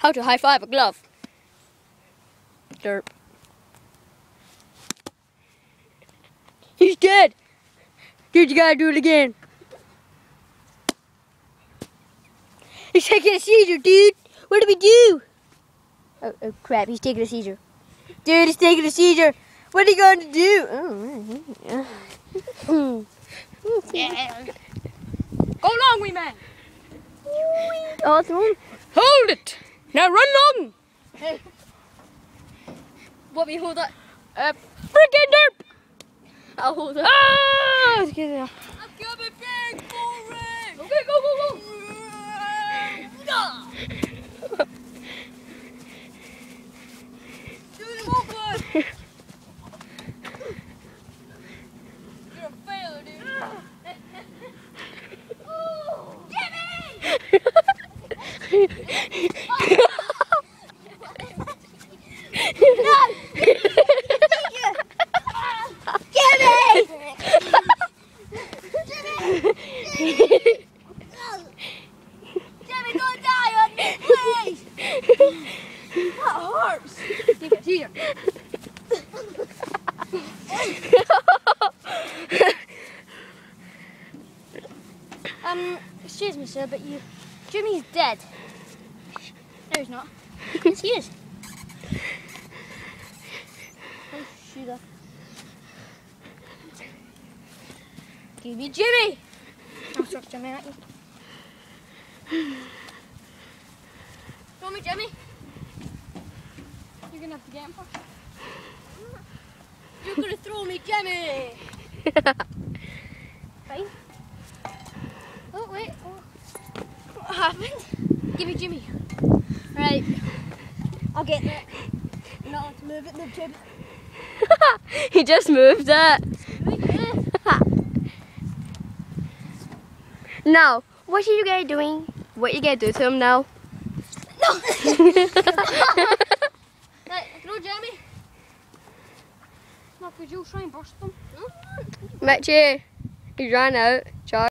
How to high five a glove. Derp. He's dead. Dude, you gotta do it again. He's taking a seizure, dude. What do we do? Oh, oh crap, he's taking a seizure. Dude, he's taking a seizure. What are you going to do? Oh, Go long, wee man. oh it's. Hold it. Now run long. What we hold that? Uh, freaking derp. I'll hold that. Ah! Get it. I'm coming back for it. Okay, go, go, go. Do the. You're a failure, dude. oh, Jimmy! no! Jimmy! Jimmy! Jimmy, don't die on me, please! That hurts. It here. um, excuse me, sir, but you, Jimmy's dead. No, he's not. yes, he is. Give me Jimmy. I'll chuck Jimmy Throw me Jimmy. You're gonna have to get him first. You're gonna throw me Jimmy. Fine. Oh wait. Oh. What happened? Give me Jimmy. Right. I'll get that. Not allowed to move it, no Jim. he just moved it. now, what are you guys doing? What are you gonna do to him now? Right, Jimmy. No, because you'll try and burst them. Mitchie, he ran out. Charge.